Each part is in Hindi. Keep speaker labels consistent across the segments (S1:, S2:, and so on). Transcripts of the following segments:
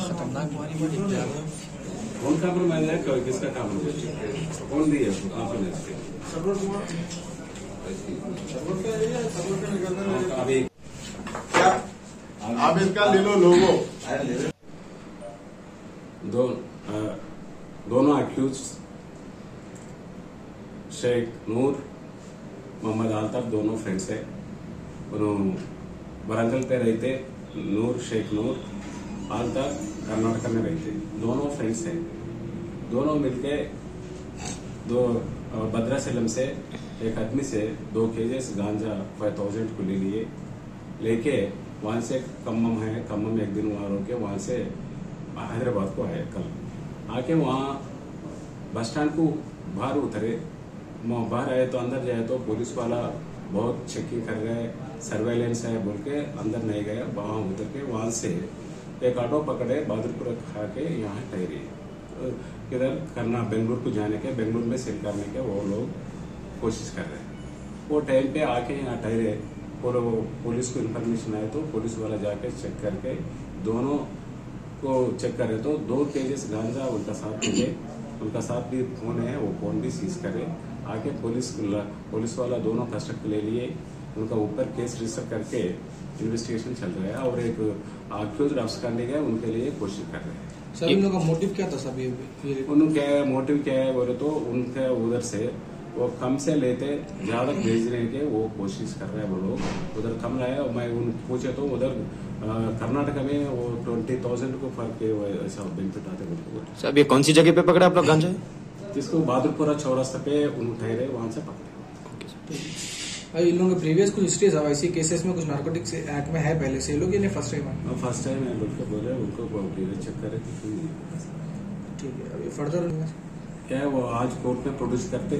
S1: खतरनाक मारी बड़ी
S2: कौन कॉम्प्रोमाइज है किसका काम कौन दिया आपने
S3: इसके आप इसका ले लो लोगो।
S2: दो दोनों अक्यूज शेख नूर, मोहम्मद आलताफ दोनों फ्रेंड्स है। वरंगल पे रहते, नूर, शेख नूर आलताफ कर्नाटक में रहते। दोनों फ्रेंड्स हैं। दोनों मिलके दो भद्राचलम से एक आदमी से दो केजेस गांजा फाइव थाउज़ेंड को ले लिए। लेके वहाँ से कम्मम है कम्मम एक दिन वहाँ रोके, वहाँ से हैदराबाद को आए कल। आके वहाँ बस स्टैंड को बाहर उतरे। बाहर आए तो अंदर जाए तो पुलिस वाला बहुत चेकिंग कर रहे सर्वेलेंस है बोल के अंदर नहीं गए वहाँ उतर के वहाँ से एक ऑटो पकड़े, बहादुरपुर खा के यहाँ ठहरी। किधर? करना, बेंगलुरु को जाने के, बेंगलुरु में सेल करने के वो लोग कोशिश कर रहे हैं। वो टाइम पे आके यहाँ ठहरे। और वो पुलिस को इन्फॉर्मेशन आए तो पुलिस वाला जाके चेक करके दोनों को चेक करे तो दो केजेस गांजा उनका साथ मिले उनका साथ भी फ़ोन है वो फ़ोन भी सीज करे। आके पुलिस पुलिस वाला दोनों कस्टडी ले लिए। उनका ऊपर केस रजिस्टर करके इन्वेस्टिगेशन चल रहा है और एक अक्यूज अब्सकॉन्डिंग है उनके लिए कोशिश कर रहे हैं।
S4: सर इन लोगों का मोटिव क्या था ये
S2: उनका मोटिव क्या है बोले तो उनके उधर से वो कम से लेते ज़्यादा भेजने के वो कोशिश कर रहे हैं वो लोग। उधर कम लाए और मैं उन पूछे तो उधर कर्नाटक में वो ट्वेंटी थाउज़ेंड को फ़र्क के वो ऐसा बेनिफिट आते
S5: सर अब ये कौन सी जगह पे पकड़ा आप लोग गांजा?
S2: जिसको बहादुरपुरा चौरास्ता पे उन ठहरे वहाँ से पकड़े।
S4: इन लोगों के प्रीवियस कुछ हिस्ट्री है ऐसी केसेस में कुछ नार्कोटिक्स एक्ट में है पहले से। लोग ये फ़र्स्ट टाइम है।
S2: फ़र्स्ट टाइम है बोल के बोले उनको चेक करे
S4: ठीक है अभी फर्दर
S2: क्या है। वो आज कोर्ट में प्रोड्यूस करते?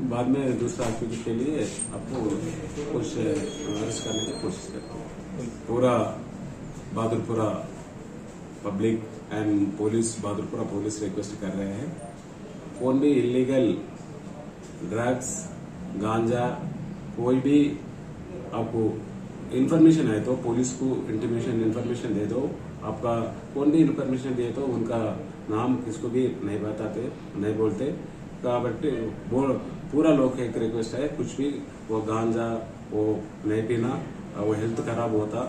S2: बाद में दूसरा एक्टिविटी के लिए आपको कुछ अरेस्ट करने की कोशिश करते हैं। पूरा Bahadurpura public and police Bahadurpura police request कर रहे हैं। कौन भी इलीगल ड्रग्स गांजा कोई भी आपको इन्फॉर्मेशन है तो पुलिस को इंटीमेशन इन्फॉर्मेशन दे दो। आपका कौन भी इन्फॉर्मेशन दिए तो उनका नाम किसको भी नहीं बताते, नहीं बोलते। కాబట్టి बो- पूरा लोग का एक रिक्वेस्ट है कुछ भी वो गांजा वो नहीं पीना वो हेल्थ खराब होता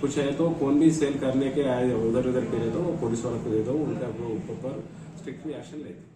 S2: कुछ है तो कौन भी सेल करने के आए उधर उधर पीने तो पुलिस वालों को दे दो उनका ऊपर स्ट्रिक्टली एक्शन लेते